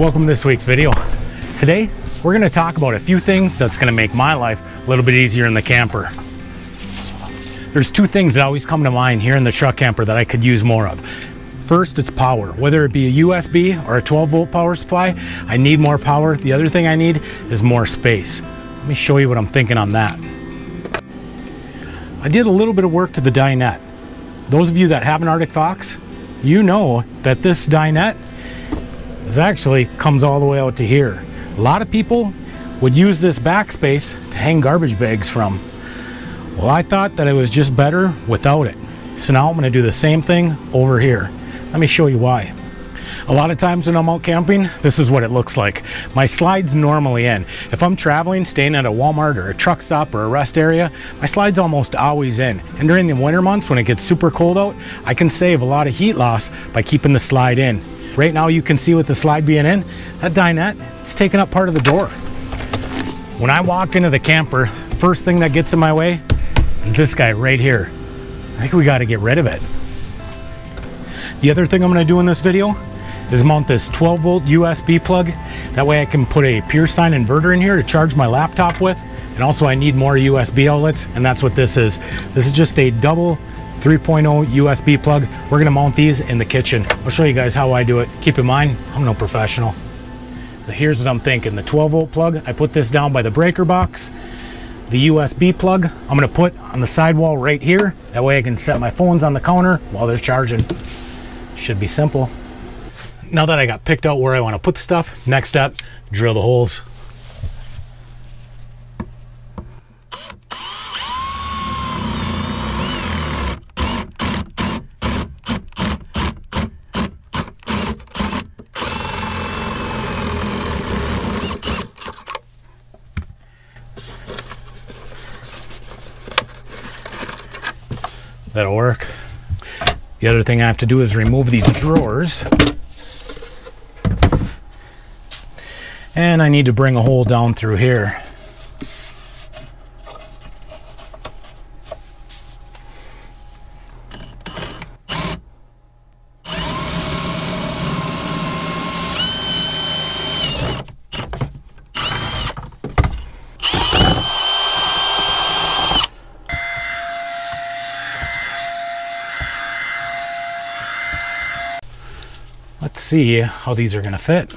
Welcome to this week's video. Today, we're going to talk about a few things that's going to make my life a little bit easier in the camper. There's two things that always come to mind here in the truck camper that I could use more of. First, it's power. Whether it be a USB or a 12 volt power supply, I need more power. The other thing I need is more space. Let me show you what I'm thinking on that. I did a little bit of work to the dinette. Those of you that have an Arctic Fox, you know that this dinette is actually comes all the way out to here. A lot of people would use this backspace to hang garbage bags from. Well, I thought that it was just better without it. So now I'm gonna do the same thing over here. Let me show you why. A lot of times when I'm out camping, this is what it looks like. My slide's normally in. If I'm traveling, staying at a Walmart or a truck stop or a rest area, my slide's almost always in. And during the winter months when it gets super cold out, I can save a lot of heat loss by keeping the slide in. Right now you can see with the slide being in, that dinette, it's taking up part of the door. When I walk into the camper, first thing that gets in my way is this guy right here. I think we gotta get rid of it. The other thing I'm gonna do in this video is mount this 12 volt USB plug. That way I can put a pure sine inverter in here to charge my laptop with. And also I need more USB outlets and that's what this is. This is just a double 3.0 USB plug. We're gonna mount these in the kitchen. I'll show you guys how I do it. Keep in mind, I'm no professional. So here's what I'm thinking. The 12 volt plug, I put this down by the breaker box. The USB plug, I'm gonna put on the sidewall right here. That way I can set my phones on the counter while they're charging. Should be simple. Now that I got picked out where I wanna put the stuff, next step, drill the holes. That'll work. The other thing I have to do is remove these drawers. And I need to bring a hole down through here. Let's see how these are going to fit.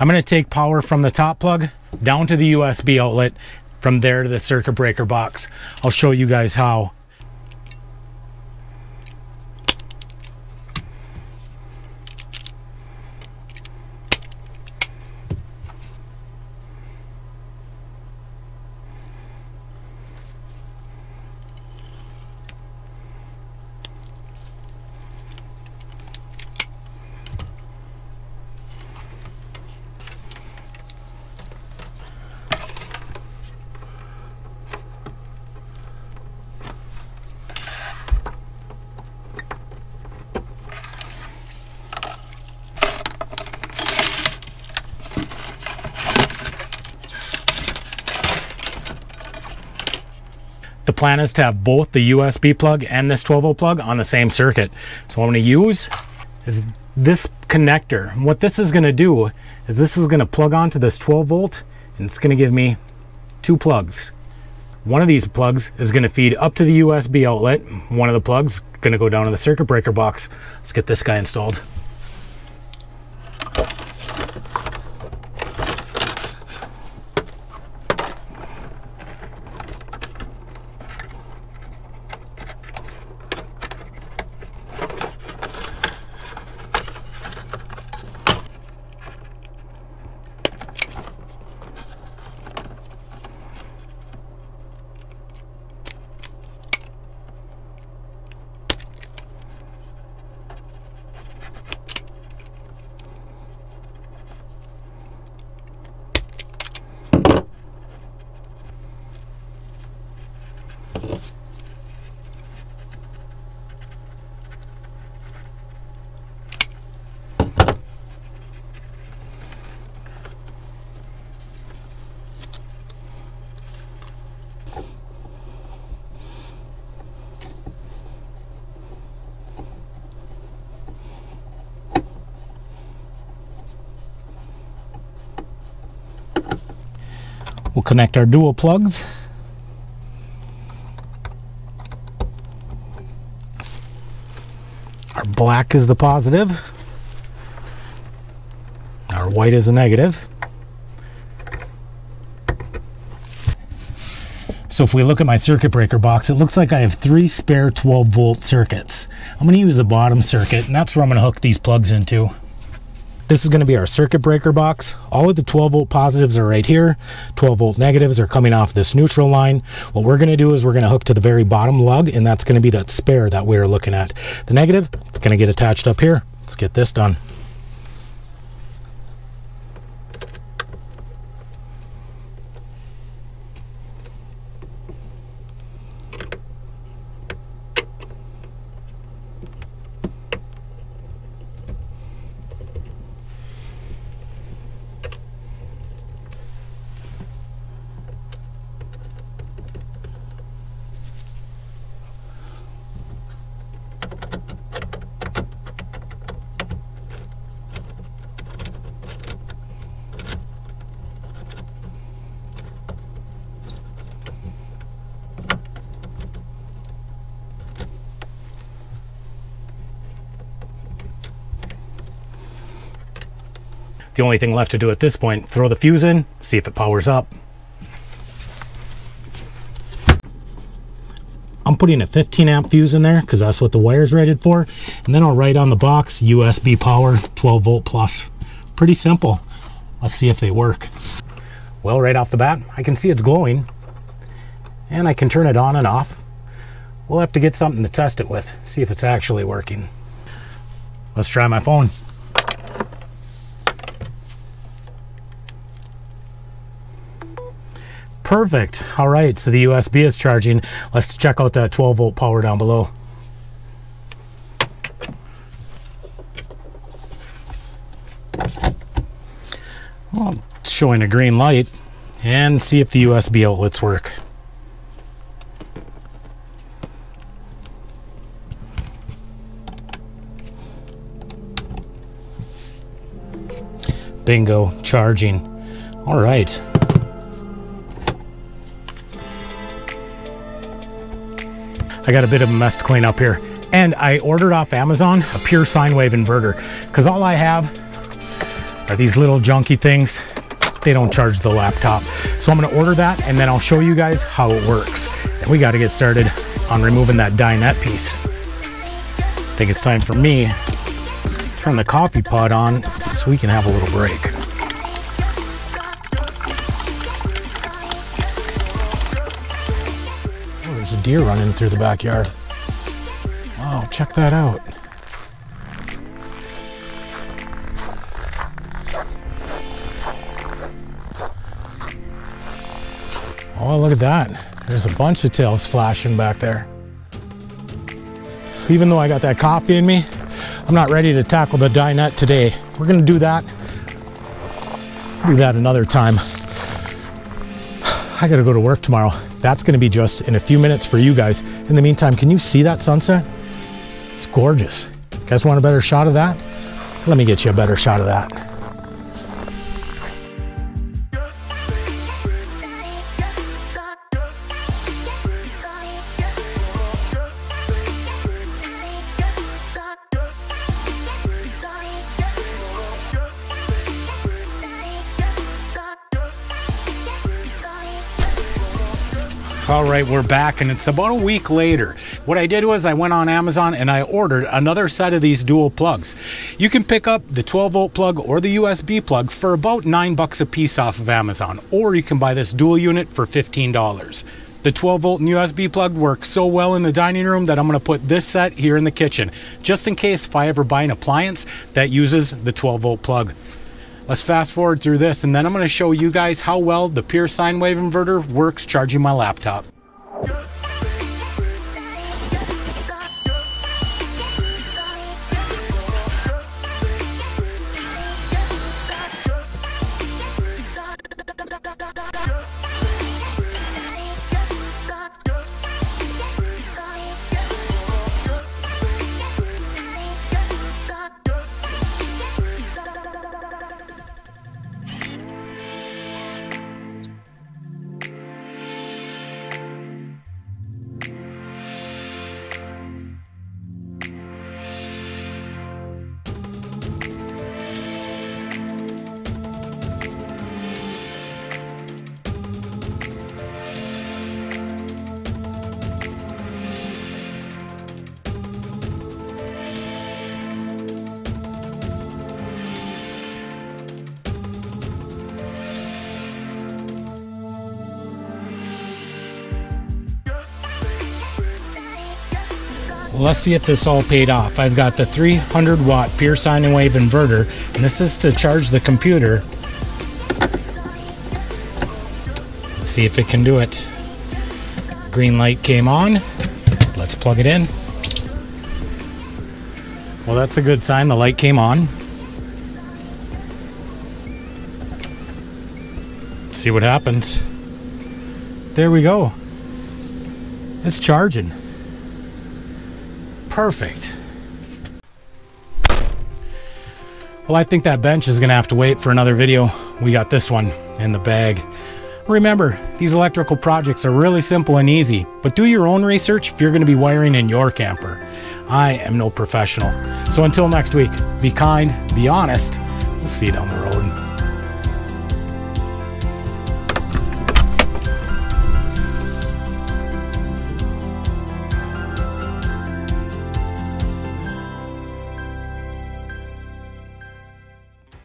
I'm going to take power from the top plug down to the USB outlet from there to the circuit breaker box. I'll show you guys how. Plan is to have both the USB plug and this 12 volt plug on the same circuit. So what I'm going to use is this connector. What this is going to do is this is going to plug onto this 12 volt and it's going to give me two plugs. One of these plugs is going to feed up to the USB outlet. One of the plugs is going to go down to the circuit breaker box. Let's get this guy installed. We'll connect our dual plugs. Our black is the positive. Our white is the negative. So if we look at my circuit breaker box, it looks like I have three spare 12 volt circuits. I'm gonna use the bottom circuit and that's where I'm gonna hook these plugs into. This is gonna be our circuit breaker box. All of the 12 volt positives are right here. 12 volt negatives are coming off this neutral line. What we're gonna do is we're gonna hook to the very bottom lug and that's gonna be that spare that we're looking at. The negative, it's gonna get attached up here. Let's get this done. The only thing left to do at this point, throw the fuse in, see if it powers up. I'm putting a 15 amp fuse in there because that's what the wire's rated for. And then I'll write on the box USB power 12 volt plus. Pretty simple. Let's see if they work. Well, right off the bat, I can see it's glowing and I can turn it on and off. We'll have to get something to test it with, see if it's actually working. Let's try my phone. Perfect. All right, so the USB is charging. Let's check out that 12 volt power down below. Well, it's showing a green light and see if the USB outlets work. Bingo, charging. All right, I got a bit of a mess to clean up here. And I ordered off Amazon a pure sine wave inverter because all I have are these little junky things. They don't charge the laptop. So I'm gonna order that and then I'll show you guys how it works. And we gotta get started on removing that dinette piece. I think it's time for me to turn the coffee pot on so we can have a little break. There's a deer running through the backyard. Oh, check that out. Oh, look at that. There's a bunch of tails flashing back there. Even though I got that coffee in me, I'm not ready to tackle the dinette today. We're gonna do that, do that another time. I gotta go to work tomorrow. That's gonna be just in a few minutes for you guys. In the meantime, can you see that sunset? It's gorgeous. You guys want a better shot of that? Let me get you a better shot of that. All right, we're back and it's about a week later. What I did was I went on Amazon and I ordered another set of these dual plugs. You can pick up the 12 volt plug or the USB plug for about nine bucks a piece off of Amazon, or you can buy this dual unit for $15. The 12 volt and USB plug works so well in the dining room that I'm gonna put this set here in the kitchen, just in case if I ever buy an appliance that uses the 12 volt plug. Let's fast forward through this and then I'm going to show you guys how well the pure sine wave inverter works charging my laptop. Well, let's see if this all paid off. I've got the 300 watt pure sine wave inverter, and this is to charge the computer. Let's see if it can do it. Green light came on. Let's plug it in. Well, that's a good sign. The light came on. Let's see what happens. There we go. It's charging. Perfect. Well, I think that bench is going to have to wait for another video. We got this one in the bag. Remember, these electrical projects are really simple and easy, but do your own research if you're going to be wiring in your camper. I am no professional. So until next week, be kind, be honest. We'll see you down the road.